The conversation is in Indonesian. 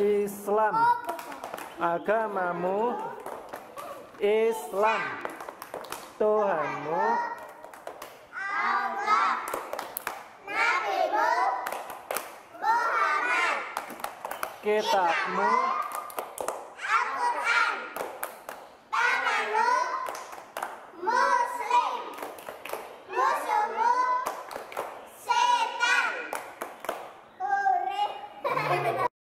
Islam. Agamamu Islam. Tuhanmu Allah. Nabimu Muhammad. kitabmu